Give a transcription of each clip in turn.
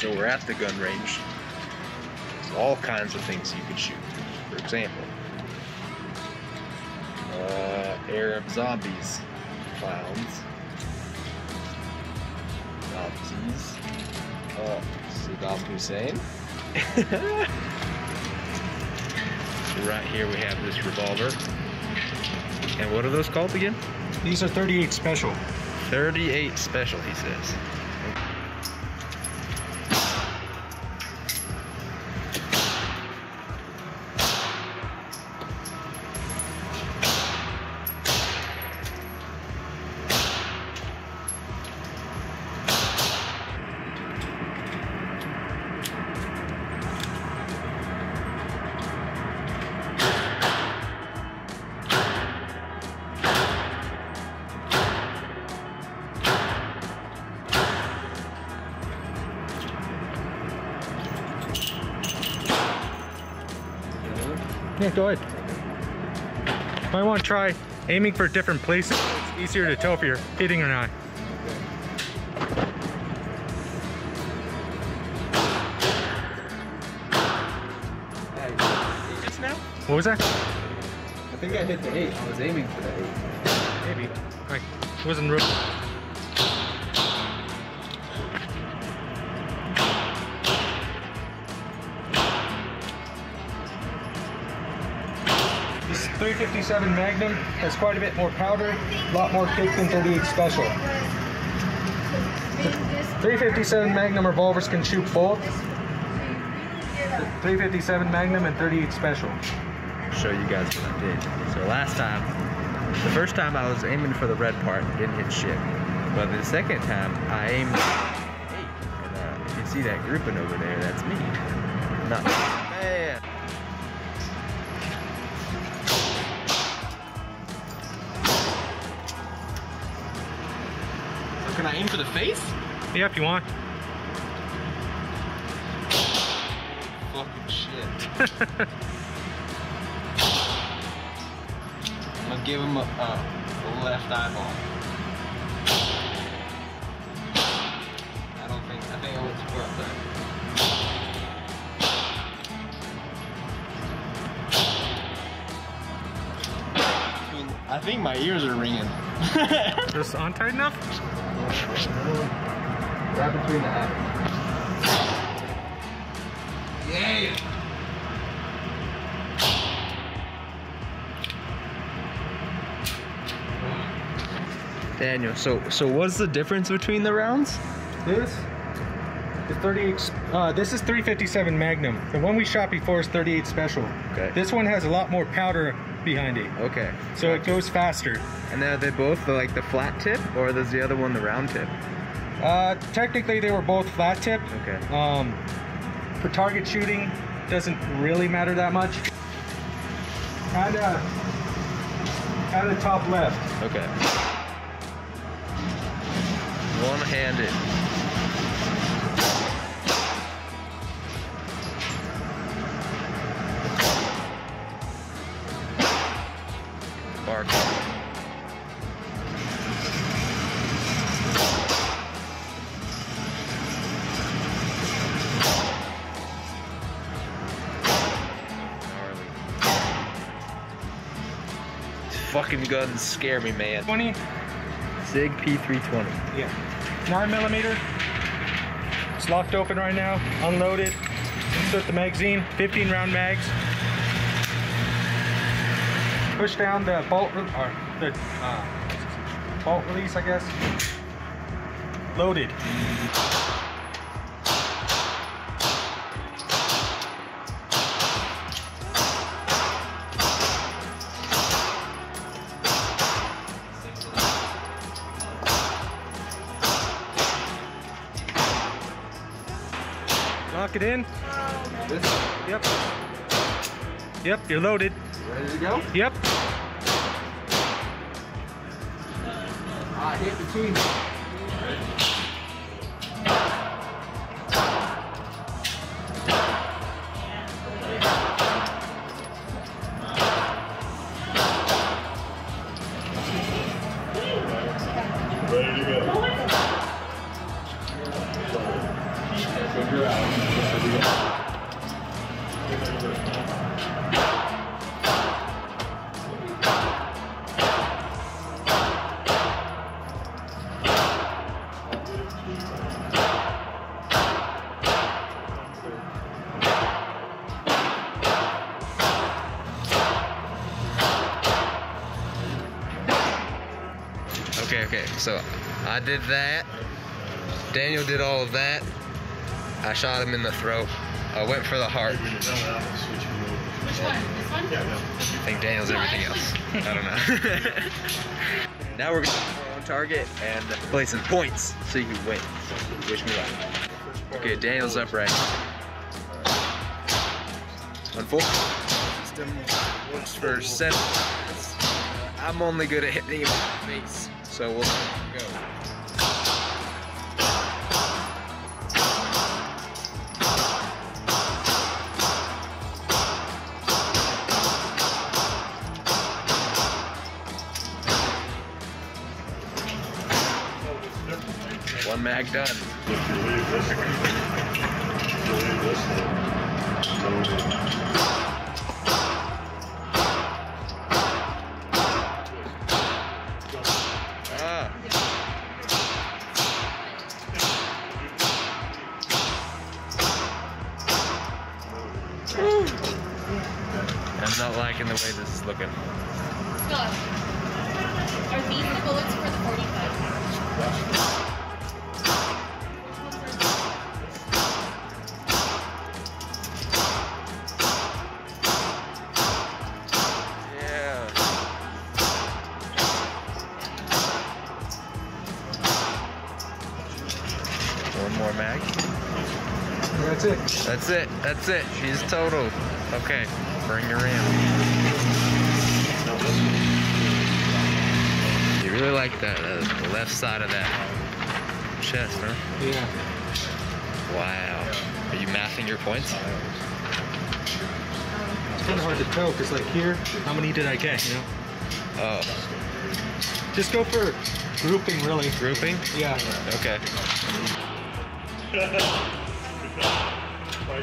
So we're at the gun range. There's all kinds of things you can shoot. For example, uh, Arab zombies, clowns, Nazis, uh, Saddam Hussein. right here we have this revolver. And what are those called again? These are 38 special. 38 special, he says. Yeah, go ahead. Might want to try aiming for different places. It's easier to tell if you're hitting or not. Just now? What was that? I think I hit the 8. I was aiming for the 8. Maybe. Like, wasn't real. 357 Magnum has quite a bit more powder, a lot more kick than 38 Special. 357 Magnum revolvers can shoot both. 357 Magnum and 38 Special. Show you guys what I did. So last time, the first time I was aiming for the red part, didn't hit shit. But the second time, I aimed. And uh, if you can see that grouping over there, that's me. Not. Aim for the face? Yeah, if you want. Fucking shit. I'm gonna give him a, a left eyeball. I don't think, I think it was worth it. I think my ears are ringing. Just on tight enough? Right between the eyes. Yeah! Daniel, so so what's the difference between the rounds? This is 38. Uh, this is 357 Magnum. The one we shot before is 38 Special. Okay. This one has a lot more powder behind it, Okay. so it goes faster. And are they both the, like the flat tip, or is the other one the round tip? Uh, technically, they were both flat tip. Okay. Um, for target shooting, doesn't really matter that much. Kinda, kinda top left. Okay. One-handed. Guns scare me, man. 20. Sig P320. Yeah. Nine millimeter. It's locked open right now. Unloaded. Insert the magazine. 15 round mags. Push down the bolt re- or the uh, bolt release, I guess. Loaded. Lock it in. This Yep. Yep, you're loaded. ready to go? Yep. I hit between. Ready to go. Okay, okay. So I did that. Daniel did all of that. I shot him in the throat. I went for the heart. One? One? I think Daniel's everything else. I don't know. now we're going to on target and play some points so you can win. Wish me luck. Okay, Daniel's upright. On full. System works for seven. I'm only good at hitting him Ah. I'm not liking the way this is looking. Scott, are these the bullets for the 45? More mag. That's it. That's it. That's it. She's total. Okay. Bring her in. You really like that uh, the left side of that chest, huh? Yeah. Wow. Are you mathing your points? It's kind of hard to tell because, like, here, how many did I get, you know? Oh, Just go for grouping, really. grouping? Yeah. Okay. Price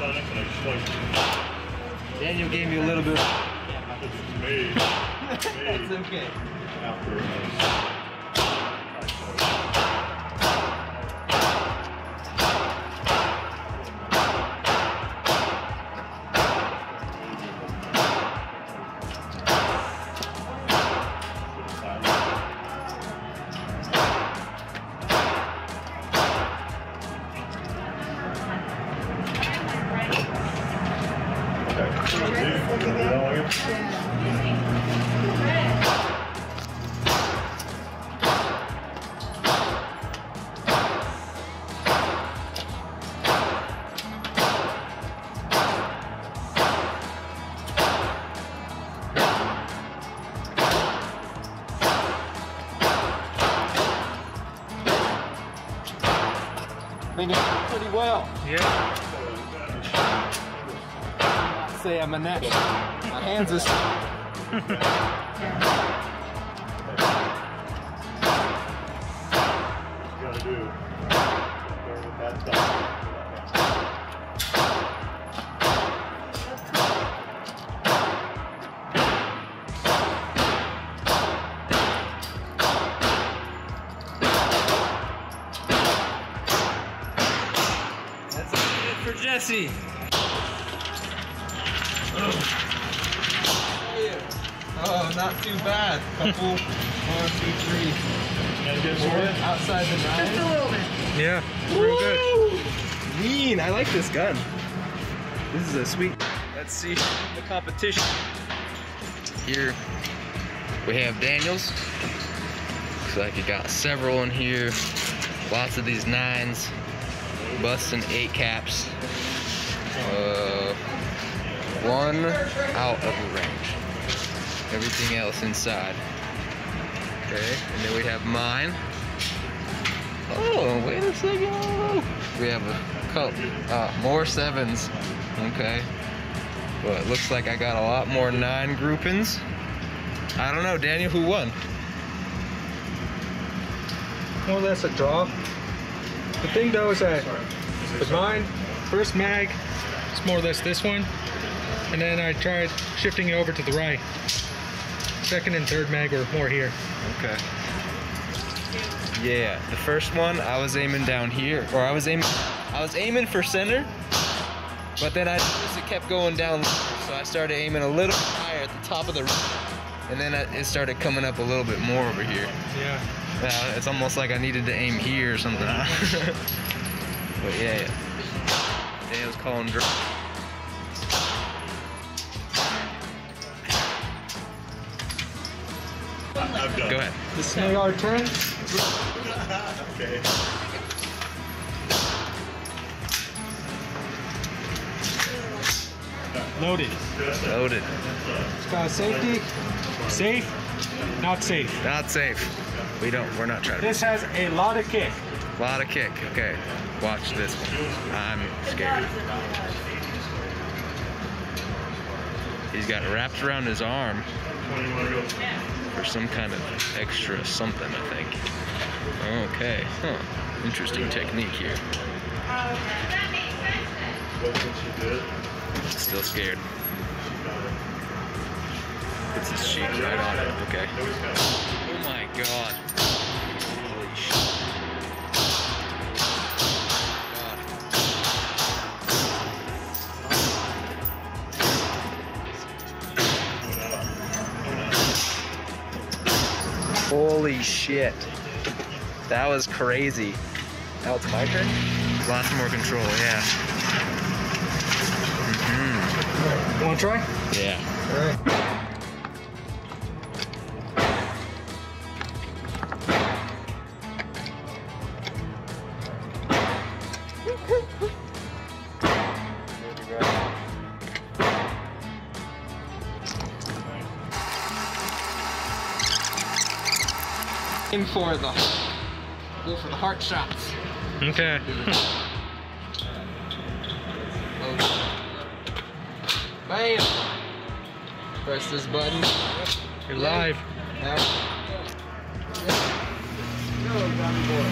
on it, and I just Daniel gave me a little bit. made, made okay. after I think it's pretty well. Yeah. Say I'm a next. My hands is. for Jesse. Oh, not too bad. Couple, one, two, three. Gotta Four outside the nine. Just a little bit. Yeah. Real good. Mean. I like this gun. This is a sweet. Let's see the competition. Here we have Daniels. Looks like he got several in here. Lots of these nines. Busting eight caps. Uh, one out of the range. Everything else inside. Okay, and then we have mine. Oh, wait a second. We have a couple, uh, more sevens. Okay. Well, it looks like I got a lot more nine groupings. I don't know, Daniel, who won? Or less a draw. The thing though is that With mine, first mag, more or less this one. And then I tried shifting it over to the right. Second and third mag were more here. Okay. Yeah, the first one I was aiming down here, or I was aiming, I was aiming for center, but then I noticed it kept going down, so I started aiming a little higher at the top of the, and then it started coming up a little bit more over here. Yeah. Yeah, it's almost like I needed to aim here or something. but yeah, yeah. Dale's calling dr- I'm done. Go ahead. This is our turn. Okay. Loaded. Loaded. It's got safety. Safe. Not safe. Not safe. We don't. We're not trying to. This has a lot of kick. Lot of kick. Okay. Watch this one. I'm scared. He's got wrapped around his arm for some kind of extra something, I think. Okay. Huh. Interesting technique here. Still scared. Puts his cheek right on it. Okay. Oh my god. Holy shit. That was crazy. Now it's my turn? Lots more control, yeah. You want to try? Yeah. All right. For the go for the heart shots. Okay. Bam! Press this button. You're live. Now. Go, Johnny boy.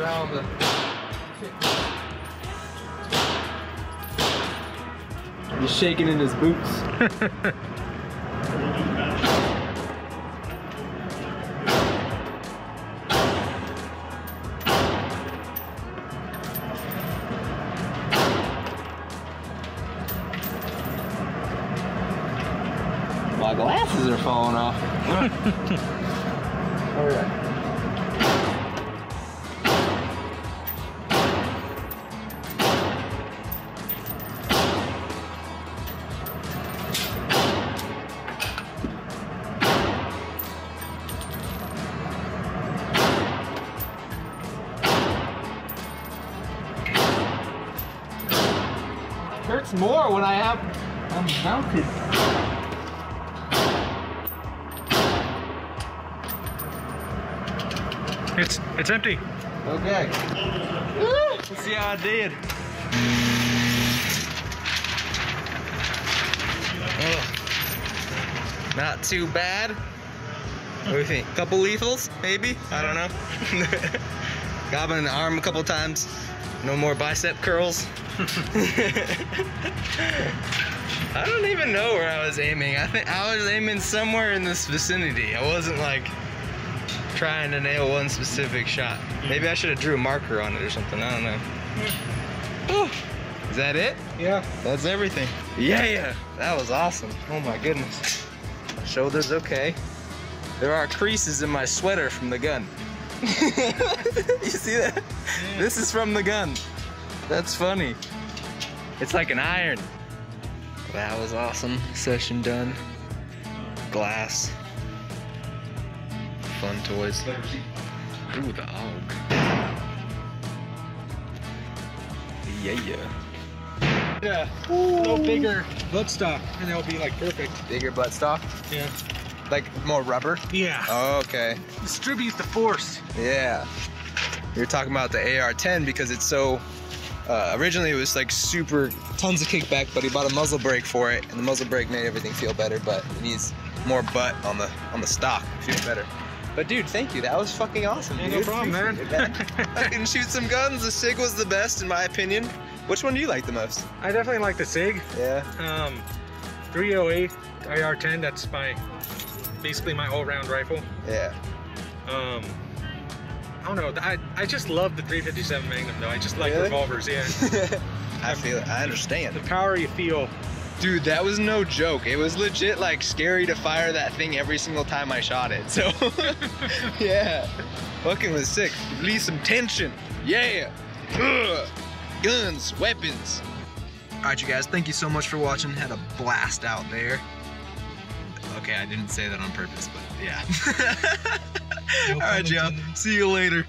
Around the. He's shaking in his boots. My glasses are falling off. All right. Hurts more when I have I'm mounted. It's it's empty. Okay. Let's see how I did. Ugh. Not too bad. What do you think? Couple lethals, maybe? I don't know. Got him in the arm a couple times. No more bicep curls. I don't even know where I was aiming. I think I was aiming somewhere in this vicinity. I wasn't like trying to nail one specific shot. Maybe I should have drew a marker on it or something. I don't know. Is that it? Yeah. That's everything. Yeah, yeah. that was awesome. Oh my goodness. My shoulder's okay. There are creases in my sweater from the gun. you see that? This is from the gun. That's funny. It's like an iron. That was awesome. Session done. Glass. Fun toys. Ooh, the AUG. Yeah. Yeah. A little bigger buttstock, and that'll be like perfect. Bigger buttstock. Yeah. Like more rubber. Yeah. Oh, okay. Distribute the force. Yeah. You're talking about the AR-10 because it's so. Uh, originally, it was like super tons of kickback, but he bought a muzzle brake for it, and the muzzle brake made everything feel better. But it needs more butt on the on the stock. Feel better. But dude, thank you. That was fucking awesome. Yeah, no problem, man. I can shoot some guns. The Sig was the best in my opinion. Which one do you like the most? I definitely like the SIG. Yeah. Um, 308 AR-10. That's my basically my all-round rifle. Yeah. Um, I don't know. I I just love the 357 Magnum though. I just like Really? revolvers. Yeah, I feel it. I understand. the power you feel. Dude, that was no joke. It was legit like scary to fire that thing every single time I shot it. So, yeah. Fucking was sick. Release some tension. Yeah. Ugh. Guns, weapons. Alright, you guys, thank you so much for watching. Had a blast out there. Okay, I didn't say that on purpose, but yeah. Alright, y'all. See you later.